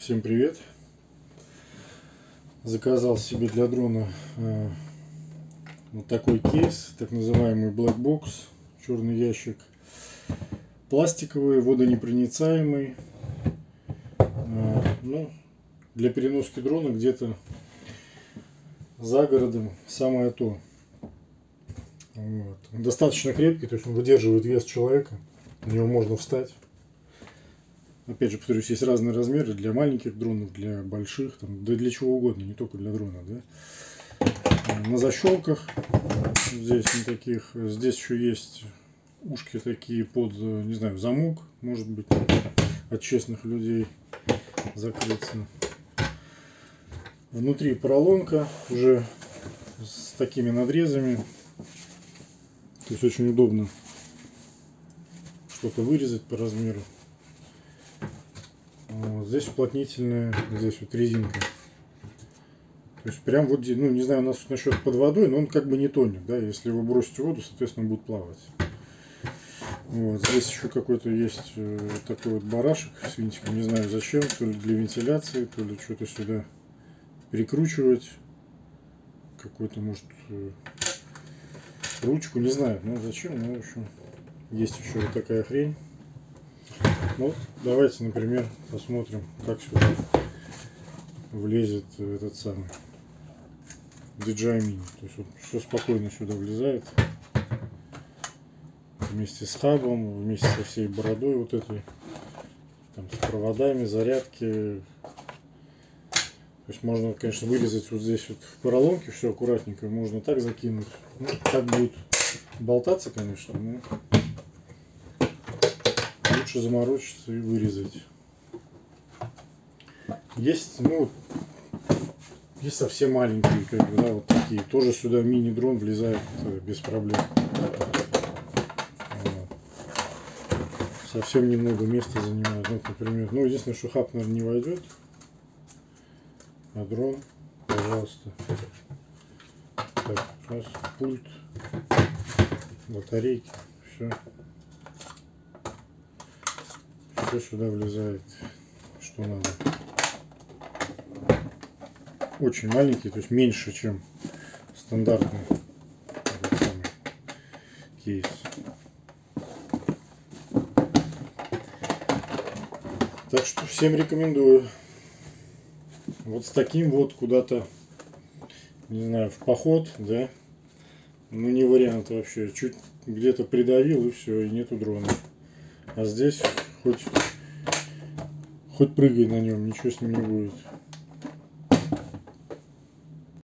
Всем привет! Заказал себе для дрона э, вот такой кейс, так называемый Black Box, черный ящик. Пластиковый, водонепроницаемый. Э, ну, для переноски дрона где-то за городом самое то. Вот. Достаточно крепкий, то есть он выдерживает вес человека. На него можно встать. Опять же, повторюсь, есть разные размеры для маленьких дронов, для больших, там, да для чего угодно, не только для дрона. Да? На защелках здесь не таких. Здесь еще есть ушки такие под, не знаю, замок, может быть, от честных людей закрыться. Внутри поролонка уже с такими надрезами. То есть очень удобно что-то вырезать по размеру. Здесь уплотнительная, здесь вот резинка. То есть прям вот, ну не знаю, у нас насчет под водой, но он как бы не тонет, да, если его бросить в воду, соответственно, будет плавать. Вот, здесь еще какой-то есть э, такой вот барашек с винтиком, не знаю зачем, то ли для вентиляции, то ли что-то сюда перекручивать. Какой-то, может, э, ручку, не знаю, ну зачем, но в общем, есть еще вот такая хрень. Ну, давайте, например, посмотрим, как сюда влезет этот самый DJI Mini. То есть все спокойно сюда влезает. Вместе с хабом, вместе со всей бородой вот этой. Там, с проводами, зарядки. То есть можно, конечно, вырезать вот здесь вот в поролонке все аккуратненько. Можно так закинуть. Ну, так будет болтаться, конечно, но лучше заморочиться и вырезать. Есть, ну, есть совсем маленькие, как бы, да, вот такие. Тоже сюда мини-дрон влезает э, без проблем. Совсем немного места занимает. Вот, например, ну, единственное, что хаб, наверное, не войдет. А дрон, пожалуйста. Так, сейчас пульт, батарейки, все все сюда влезает, что надо. Очень маленький, то есть меньше, чем стандартный кейс. Так что всем рекомендую. Вот с таким вот куда-то, не знаю, в поход, да, ну не вариант вообще. Чуть где-то придавил и все, и нету дрона. А здесь хоть, хоть прыгай на нем, ничего с ним не будет.